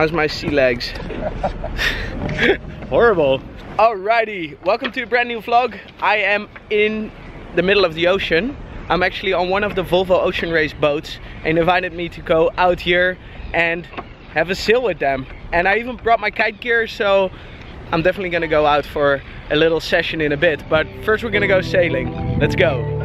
How's my sea legs? Horrible. Alrighty, welcome to a brand new vlog. I am in the middle of the ocean. I'm actually on one of the Volvo Ocean Race boats and invited me to go out here and have a sail with them. And I even brought my kite gear, so I'm definitely gonna go out for a little session in a bit. But first we're gonna go sailing. Let's go.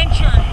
adventure.